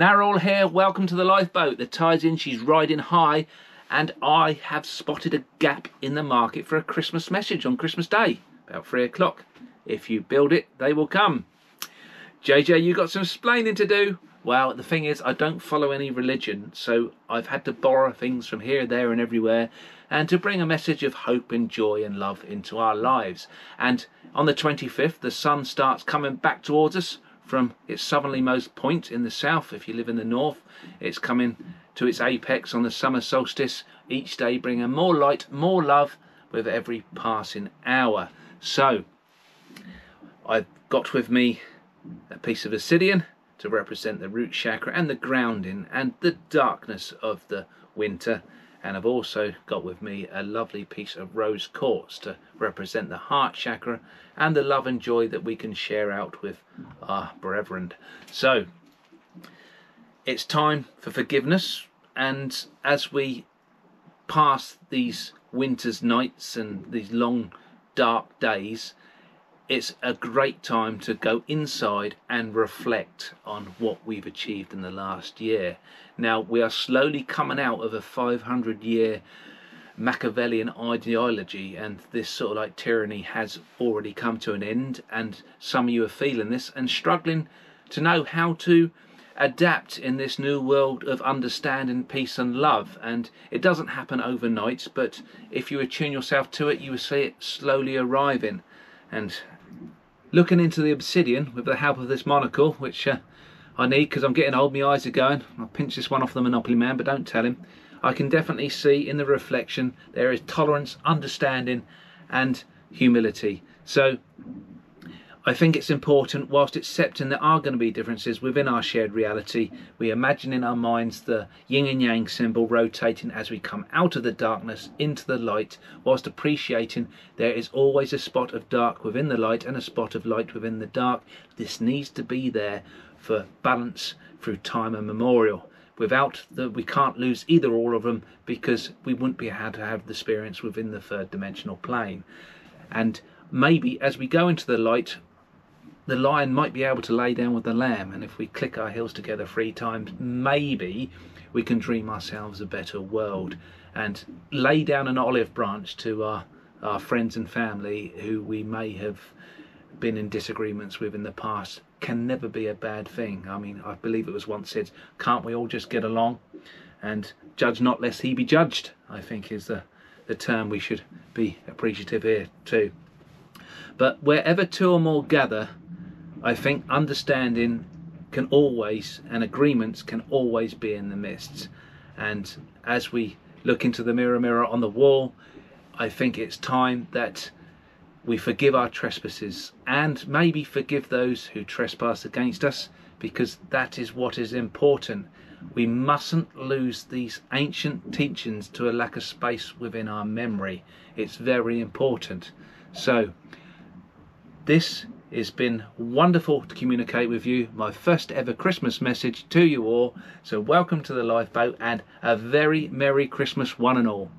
Narrow here, welcome to the lifeboat. The tide's in, she's riding high, and I have spotted a gap in the market for a Christmas message on Christmas Day, about three o'clock. If you build it, they will come. JJ, you got some explaining to do. Well, the thing is, I don't follow any religion, so I've had to borrow things from here, there, and everywhere, and to bring a message of hope and joy and love into our lives. And on the 25th, the sun starts coming back towards us from its southerlymost point in the south. If you live in the north, it's coming to its apex on the summer solstice, each day bringing more light, more love with every passing hour. So, I've got with me a piece of obsidian to represent the root chakra and the grounding and the darkness of the winter. And I've also got with me a lovely piece of rose quartz to represent the heart chakra and the love and joy that we can share out with our brethren. So it's time for forgiveness, and as we pass these winter's nights and these long dark days, it's a great time to go inside and reflect on what we've achieved in the last year. Now, we are slowly coming out of a 500 year Machiavellian ideology, and this sort of like tyranny has already come to an end. And some of you are feeling this and struggling to know how to adapt in this new world of understanding, peace, and love. And it doesn't happen overnight, but if you attune yourself to it, you will see it slowly arriving. And looking into the obsidian with the help of this monocle, which uh, I need because I'm getting old, my eyes are going. I'll pinch this one off the Monopoly Man, but don't tell him. I can definitely see in the reflection there is tolerance, understanding, and humility. So I think it's important, whilst accepting there are going to be differences within our shared reality, we imagine in our minds the yin and yang symbol rotating as we come out of the darkness into the light, whilst appreciating there is always a spot of dark within the light and a spot of light within the dark. This needs to be there for balance through time and memorial. Without that, we can't lose either or all of them because we wouldn't be able to have the experience within the third dimensional plane. And maybe as we go into the light, the lion might be able to lay down with the lamb, and if we click our heels together three times, maybe we can dream ourselves a better world and lay down an olive branch to our, our friends and family who we may have been in disagreements with in the past can never be a bad thing. I mean, I believe it was once said, can't we all just get along? And judge not lest he be judged, I think is the, the term we should be appreciative here too. But wherever two or more gather, I think understanding can always and agreements can always be in the midst. And as we look into the mirror, mirror on the wall, I think it's time that we forgive our trespasses and maybe forgive those who trespass against us because that is what is important. We mustn't lose these ancient teachings to a lack of space within our memory. It's very important. So, this it's been wonderful to communicate with you. My first ever Christmas message to you all. So, welcome to the lifeboat and a very Merry Christmas, one and all.